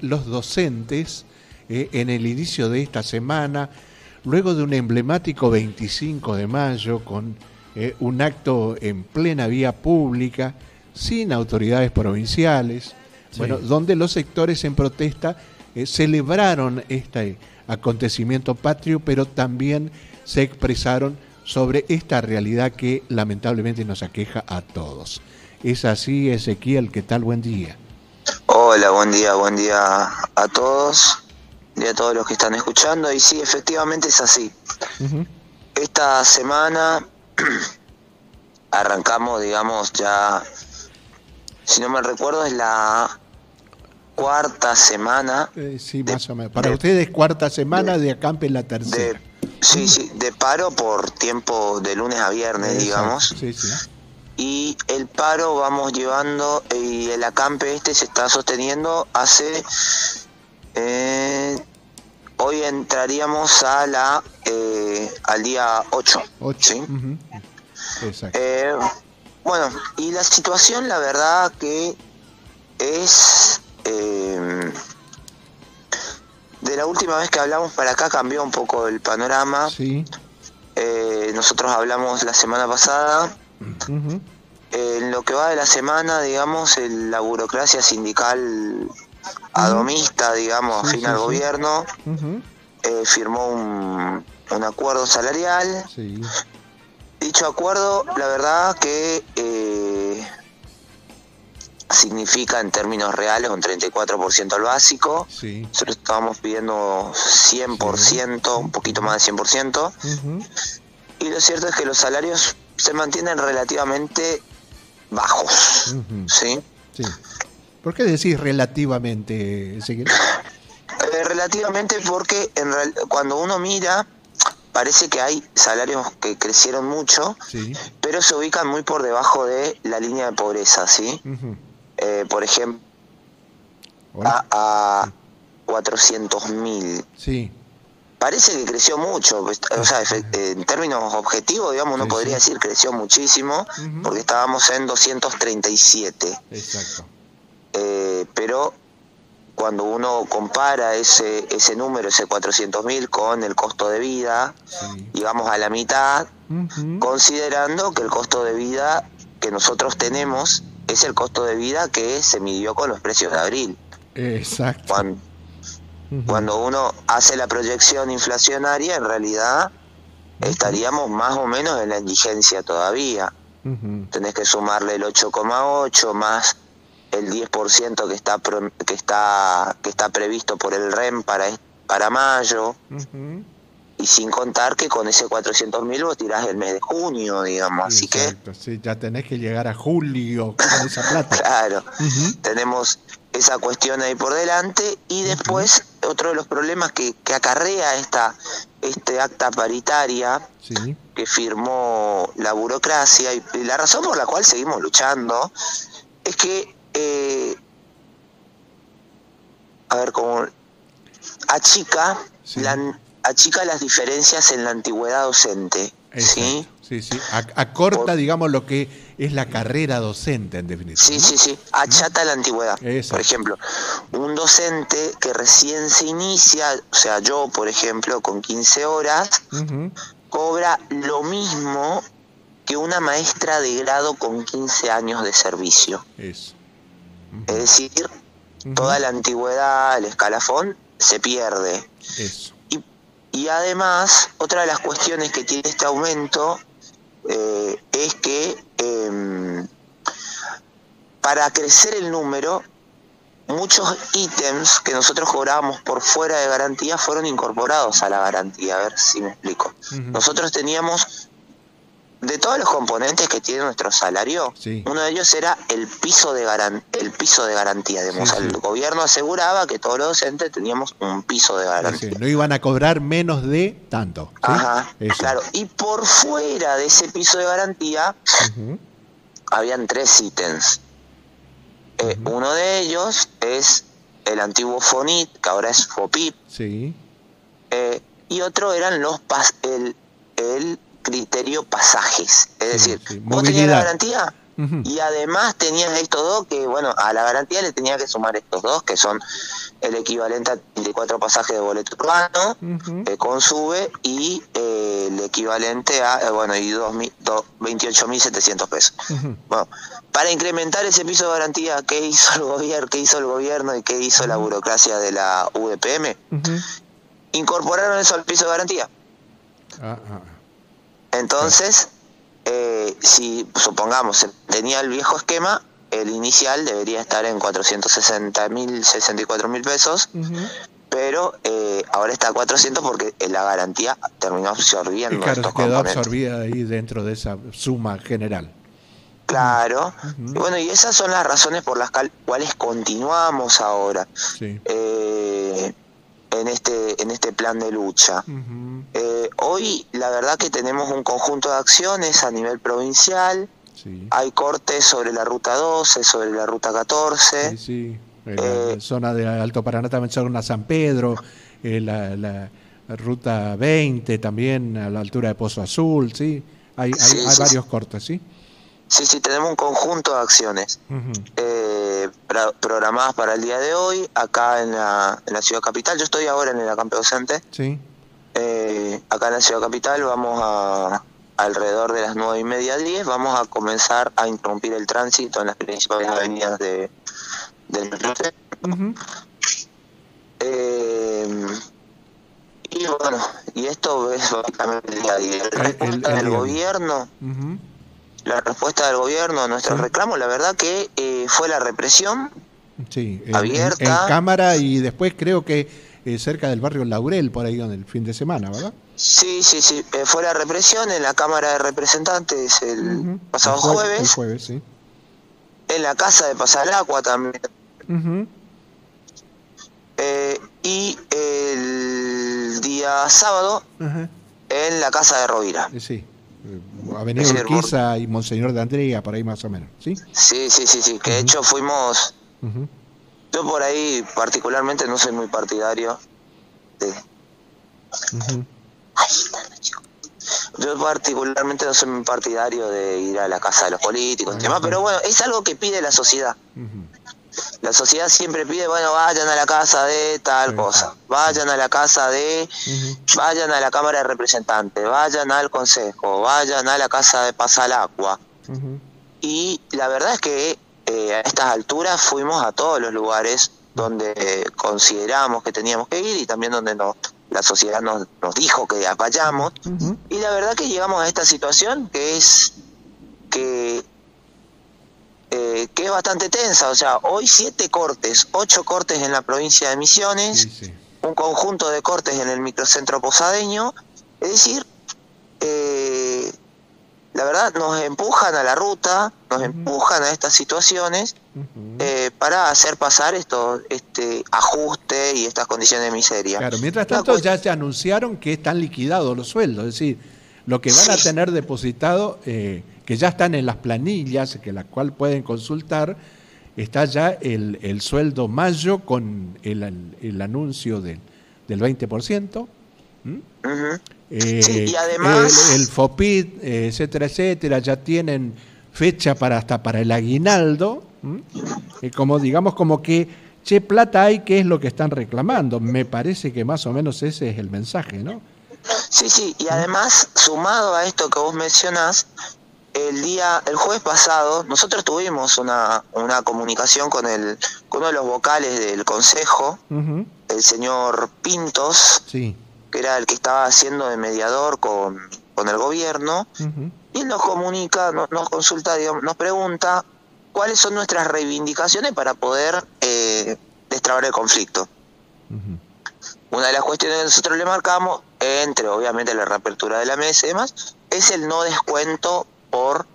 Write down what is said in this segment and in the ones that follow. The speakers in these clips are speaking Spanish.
los docentes eh, en el inicio de esta semana, luego de un emblemático 25 de mayo con eh, un acto en plena vía pública, sin autoridades provinciales, bueno, donde los sectores en protesta eh, celebraron este acontecimiento patrio, pero también se expresaron sobre esta realidad que lamentablemente nos aqueja a todos. Es así, Ezequiel, ¿qué tal? Buen día. Hola, buen día, buen día a todos y a todos los que están escuchando. Y sí, efectivamente es así. Esta semana arrancamos, digamos, ya, si no me recuerdo, es la cuarta semana. Eh, sí, más o menos. Para ustedes, cuarta semana de, acampe en la tercera. sí, sí, de paro por tiempo de lunes a viernes, digamos. Sí, sí y el paro vamos llevando y el acampe este se está sosteniendo hace eh, hoy entraríamos a la eh, al día 8, ¿sí? Eh, bueno y la situación la verdad que es de la última vez que hablamos para acá cambió un poco el panorama sí. nosotros hablamos la semana pasada en lo que va de la semana, digamos, la burocracia sindical adomista, digamos, afín al gobierno, eh, firmó un, acuerdo salarial. Dicho acuerdo, la verdad que eh, significa en términos reales un 34% al básico. Nosotros estábamos pidiendo 100%, un poquito más de 100%. Y lo cierto es que los salarios se mantienen relativamente bajos. ¿sí? ¿sí? ¿Por qué decís relativamente, eh, relativamente porque en cuando uno mira, parece que hay salarios que crecieron mucho, pero se ubican muy por debajo de la línea de pobreza, ¿sí? Eh, por ejemplo, a, a 400 mil. Sí parece que creció mucho, pues, o sea, en términos objetivos, digamos, uno podría decir creció muchísimo, porque estábamos en 237. Exacto. Eh, pero cuando uno compara ese, ese número, ese 400.000 con el costo de vida, y vamos a la mitad, considerando que el costo de vida que nosotros tenemos es el costo de vida que se midió con los precios de abril. Exacto. Cuando uno hace la proyección inflacionaria, en realidad estaríamos más o menos en la indigencia todavía. Tenés que sumarle el 8,8 más el 10% que está que está que está previsto por el REM para para mayo y sin contar que con ese 400 mil vos tirás el mes de junio, digamos, así que... Sí, ya tenés que llegar a julio con esa plata. claro, tenemos esa cuestión ahí por delante y después otro de los problemas que, que acarrea esta este acta paritaria que firmó la burocracia y, la razón por la cual seguimos luchando es que eh, a ver cómo achica la achica las diferencias en la antigüedad docente. ¿sí? Sí, sí. Acorta, digamos, lo que es la carrera docente, en definitiva. Sí, sí, sí. Achata la antigüedad. Por ejemplo, un docente que recién se inicia, o sea, yo, por ejemplo, con 15 horas, cobra lo mismo que una maestra de grado con 15 años de servicio. Eso. Es decir, toda la antigüedad, el escalafón, se pierde. Eso. Y además, otra de las cuestiones que tiene este aumento eh, es que em, para crecer el número, muchos ítems que nosotros cobrábamos por fuera de garantía fueron incorporados a la garantía. A ver si me explico. Nosotros teníamos de todos los componentes que tiene nuestro salario, uno de ellos era el piso de el piso de garantía. Digamos, el gobierno aseguraba que todos los docentes teníamos un piso de garantía. no iban a cobrar menos de tanto. Ajá, claro. Y por fuera de ese piso de garantía, habían tres ítems. Eh, uno de ellos es el antiguo FONIT, que ahora es FOPIP. Sí. Eh, y otro eran los pas el, el criterio pasajes. Es decir, vos tenías la garantía y además tenías estos dos que, bueno, a la garantía le tenía que sumar estos dos que son el equivalente a 34 pasajes de boleto urbano eh, con sube y eh, el equivalente a, eh, bueno, y 28.700 pesos. Bueno, para incrementar ese piso de garantía, ¿qué hizo el gobierno, qué hizo el gobierno y qué hizo la burocracia de la UDPM? Incorporaron eso al piso de garantía. Ah, ah, Entonces, si supongamos tenía el viejo esquema, el inicial debería estar en 460 mil, 64 mil pesos, pero eh, ahora está a 400 porque la garantía terminó absorbiendo. claro, quedó absorbida ahí dentro de esa suma general. Claro, y bueno, y esas son las razones por las cuales continuamos ahora eh, en este en este plan de lucha. Eh, hoy, la verdad que tenemos un conjunto de acciones a nivel provincial hay cortes sobre la ruta 12, sobre la ruta 14. Sí, sí. En la eh, zona de Alto Paraná también una San Pedro, eh, la, ruta 20 también a la altura de Pozo Azul, sí. Hay, hay, varios cortes, ¿sí? Sí, sí, tenemos un conjunto de acciones eh, programadas para el día de hoy, acá en la, en la ciudad capital. Yo estoy ahora en el acampe docente. Sí. Acá en la ciudad capital vamos a, alrededor de las nueve y media diez vamos a comenzar a interrumpir el tránsito en las principales avenidas de, del norte. Eh, y bueno, y esto es básicamente el día a día. La respuesta del gobierno, la respuesta del gobierno a nuestro reclamo, la verdad que eh, fue la represión sí, abierta. en Cámara y después creo que eh, cerca del barrio Laurel, por ahí en el fin de semana, ¿verdad? Sí, sí, sí. Eh, fue la represión en la Cámara de Representantes el pasado jueves. El jueves, sí. En la casa de Pasalacua también. Eh, y el día sábado en la casa de Rovira. Sí. Avenida Urquiza y Monseñor de Andrea, por ahí más o menos, ¿sí? Sí, sí, sí, sí. Que de hecho fuimos yo por ahí particularmente no soy muy partidario de... Yo particularmente no soy muy partidario de ir a la casa de los políticos, pero bueno, es algo que pide la sociedad. La sociedad siempre pide, bueno, vayan a la casa de tal cosa, vayan a la casa de, vayan a la Cámara de Representantes, vayan al Consejo, vayan a la casa de Pasalacua. Y la verdad es que eh, a estas alturas fuimos a todos los lugares donde consideramos que teníamos que ir y también donde nos, la sociedad nos, nos dijo que vayamos. Y la verdad que llegamos a esta situación que es que, eh, que es bastante tensa. O sea, hoy siete cortes, ocho cortes en la provincia de Misiones, un conjunto de cortes en el microcentro posadeño. Es decir, eh, la verdad nos empujan a la ruta, nos empujan a estas situaciones eh, para hacer pasar esto, este ajuste y estas condiciones de miseria. Claro, mientras tanto ya se anunciaron que están liquidados los sueldos, es decir, lo que van a tener depositado, eh, que ya están en las planillas, que la cual pueden consultar, está ya el, el sueldo mayo con el, el anuncio del, del 20%. Eh, y además... El, FOPIT, etcétera, etcétera, ya tienen fecha para hasta para el aguinaldo. y como digamos como que, che, plata hay, ¿qué es lo que están reclamando? Me parece que más o menos ese es el mensaje, ¿no? Sí, sí, y además, sumado a esto que vos mencionás, el día, el jueves pasado, nosotros tuvimos una, una comunicación con el, con uno de los vocales del consejo, el señor Pintos, sí que era el que estaba haciendo de mediador con, con el gobierno, y nos comunica, nos, consulta, nos pregunta cuáles son nuestras reivindicaciones para poder eh, destrabar el conflicto. Una de las cuestiones que nosotros le marcamos, entre obviamente la reapertura de la mesa y demás, es el no descuento por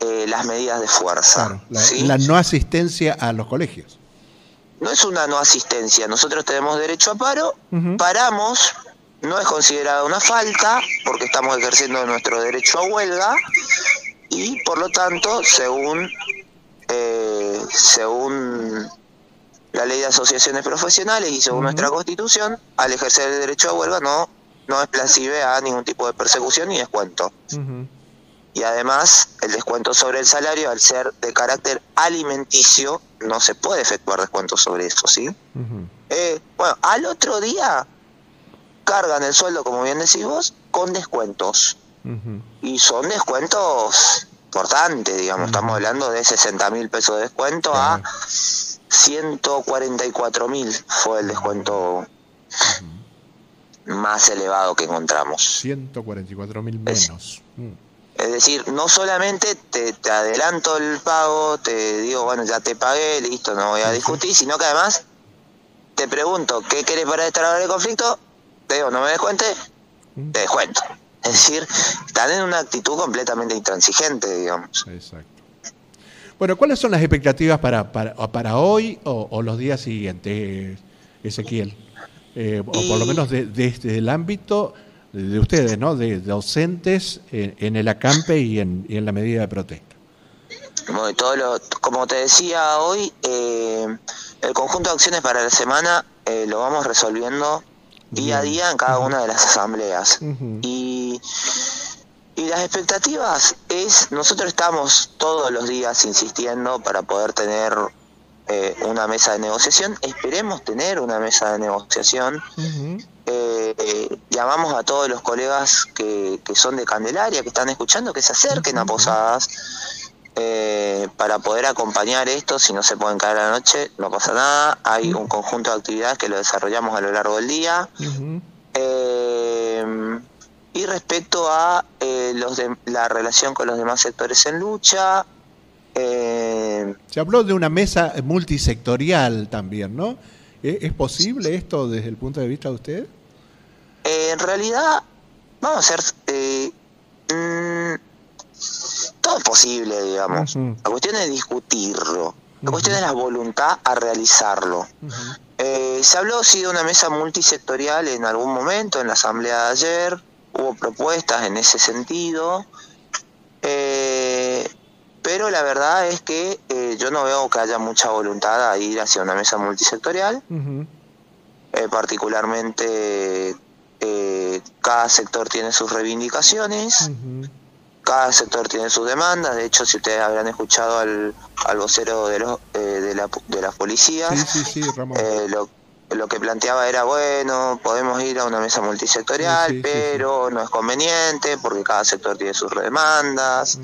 eh, las medidas de fuerza. la no asistencia a los colegios no es una no asistencia. Nosotros tenemos derecho a paro, paramos, no es considerada una falta porque estamos ejerciendo nuestro derecho a huelga y por lo tanto, según eh, según la ley de asociaciones profesionales y según nuestra constitución, al ejercer el derecho a huelga no no es plasive a ningún tipo de persecución ni descuento. Y además, el descuento sobre el salario, al ser de carácter alimenticio, no se puede efectuar descuento sobre eso, ¿sí? Eh, bueno, al otro día cargan el sueldo, como bien decís vos, con descuentos. Y son descuentos importantes, digamos. Estamos hablando de 60 mil pesos de descuento a 144 mil fue el descuento más elevado que encontramos. 144 mil menos. Mm. Es, decir, no solamente te, adelanto el pago, te digo, bueno, ya te pagué, listo, no voy a discutir, sino que además te pregunto, ¿qué querés para hora de conflicto? Te digo, no me descuente, te descuento. Es decir, están en una actitud completamente intransigente, digamos. Exacto. Bueno, ¿cuáles son las expectativas para, para, para hoy o, los días siguientes, Ezequiel? Eh, o por lo menos desde el ámbito de ustedes, ¿no? De, docentes en, el acampe y en, la medida de protesta. todo como te decía hoy, eh, el conjunto de acciones para la semana eh, lo vamos resolviendo día a día en cada una de las asambleas. Y y las expectativas es, nosotros estamos todos los días insistiendo para poder tener eh, una mesa de negociación, esperemos tener una mesa de negociación. Eh, llamamos a todos los colegas que, que, son de Candelaria, que están escuchando, que se acerquen a Posadas eh, para poder acompañar esto. Si no se pueden caer a la noche, no pasa nada. Hay un conjunto de actividades que lo desarrollamos a lo largo del día. Y respecto a eh, los de, la relación con los demás sectores en lucha. Eh, Se habló de una mesa multisectorial también, ¿no? ¿Es posible esto desde el punto de vista de usted? Eh, en realidad, vamos a ser... Mm, todo es posible, digamos. La cuestión es discutirlo. La cuestión es la voluntad a realizarlo. se habló sí de una mesa multisectorial en algún momento en la asamblea de ayer. Hubo propuestas en ese sentido, eh, pero la verdad es que eh, yo no veo que haya mucha voluntad a ir hacia una mesa multisectorial, eh, cada sector tiene sus reivindicaciones. Cada sector tiene sus demandas. De hecho, si ustedes habrán escuchado al, al vocero de, los, de, la, de las policías, sí, sí, sí, lo, lo que planteaba era, bueno, podemos ir a una mesa multisectorial, pero no es conveniente porque cada sector tiene sus demandas.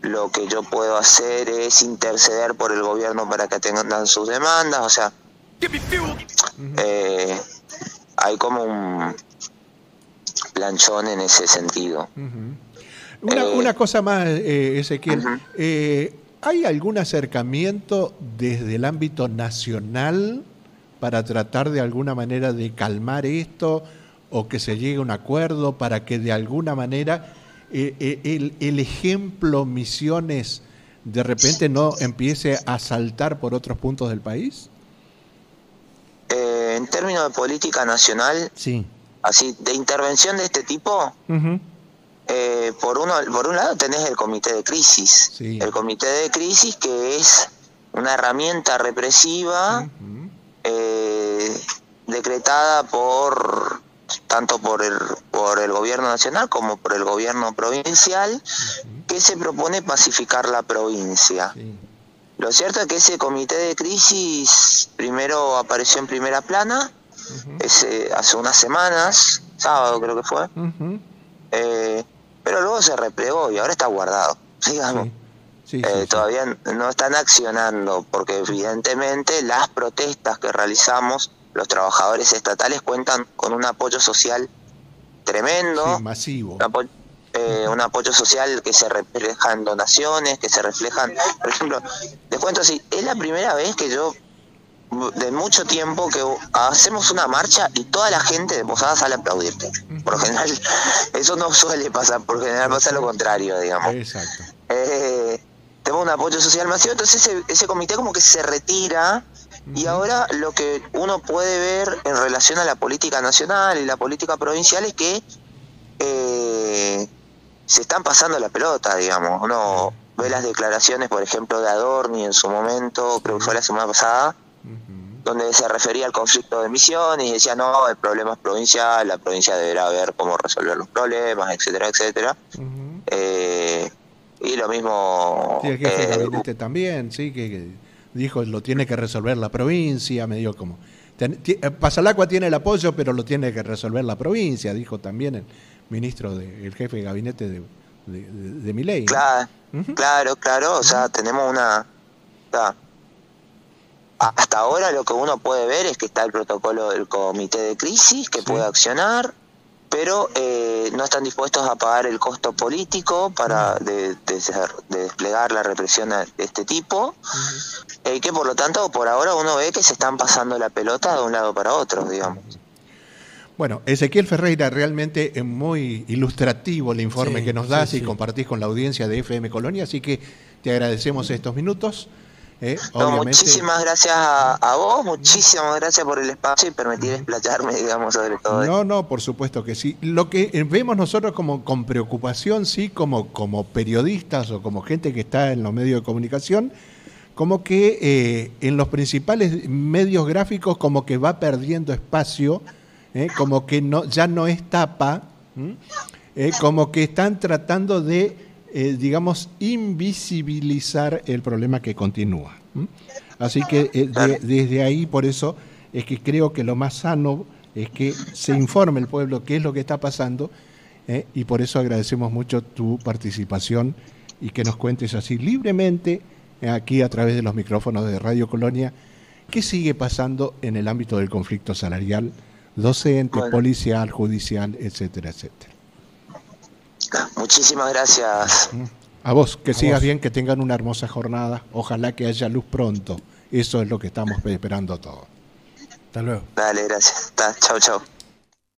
Lo que yo puedo hacer es interceder por el gobierno para que tengan sus demandas, o sea, eh, hay como un planchón en ese sentido. una, eh, una, cosa más, eh, Ezequiel. ¿Hay algún acercamiento desde el ámbito nacional para tratar de alguna manera de calmar esto o que se llegue a un acuerdo para que de alguna manera eh, eh, el, ejemplo Misiones de repente no empiece a saltar por otros puntos del país? Eh, términos de política nacional, sí. así de intervención de este tipo, por uno por un lado tenés el comité de crisis, el comité de crisis que es una herramienta represiva eh, decretada por tanto por el, por el gobierno nacional como por el gobierno provincial, que se propone pacificar la provincia. Lo cierto es que ese comité de crisis primero apareció en primera plana, ese, hace unas semanas, sábado creo que fue, eh, pero luego se replegó y ahora está guardado, digamos. Eh, todavía no están accionando porque evidentemente las protestas que realizamos los trabajadores estatales cuentan con un apoyo social tremendo, masivo. Eh, un apoyo social que se refleja en donaciones, que se reflejan, por ejemplo, les cuento así, es la primera vez que yo de mucho tiempo que hacemos una marcha y toda la gente de Posada sale a aplaudirte. Por general, eso no suele pasar, por general pasa lo contrario, digamos. Exacto. Eh, tenemos un apoyo social masivo, entonces ese, ese comité como que se retira y ahora lo que uno puede ver en relación a la política nacional y la política provincial es que eh, se están pasando la pelota, digamos. Uno ve las declaraciones, por ejemplo, de Adorni en su momento, creo que fue la semana pasada, donde se refería al conflicto de misiones y decía, no, el problema es provincial, la provincia deberá ver cómo resolver los problemas, etcétera, etcétera. Eh, y lo mismo... Sí, el jefe eh, también, sí, que, dijo lo tiene que resolver la provincia, medio como eh, Pasalacua tiene el apoyo, pero lo tiene que resolver la provincia, dijo también el ministro, de, el jefe de gabinete de, de, mi ley. Claro, claro, claro, o sea, tenemos una... hasta ahora lo que uno puede ver es que está el protocolo del comité de crisis que puede accionar, pero eh, no están dispuestos a pagar el costo político para de, desplegar la represión de este tipo, y eh, que por lo tanto por ahora uno ve que se están pasando la pelota de un lado para otro, digamos. Bueno, Ezequiel Ferreira, realmente es muy ilustrativo el informe que nos das y compartís con la audiencia de FM Colonia, así que te agradecemos estos minutos. Eh, muchísimas gracias a, vos, muchísimas gracias por el espacio y permitir explayarme, digamos, sobre todo. No, no, por supuesto que sí. Lo que vemos nosotros como con preocupación, sí, como, como periodistas o como gente que está en los medios de comunicación, como que eh, en los principales medios gráficos como que va perdiendo espacio, eh, como que no, ya no es tapa, como que están tratando de eh, digamos, invisibilizar el problema que continúa. Así que eh, desde ahí, por eso, es que creo que lo más sano es que se informe el pueblo qué es lo que está pasando eh, y por eso agradecemos mucho tu participación y que nos cuentes así libremente aquí a través de los micrófonos de Radio Colonia qué sigue pasando en el ámbito del conflicto salarial, docente, policial, judicial, etcétera, etcétera. Muchísimas gracias. A vos, que sigas bien, que tengan una hermosa jornada. Ojalá que haya luz pronto. Eso es lo que estamos esperando todos. Hasta luego. Dale, gracias. Chao, chao.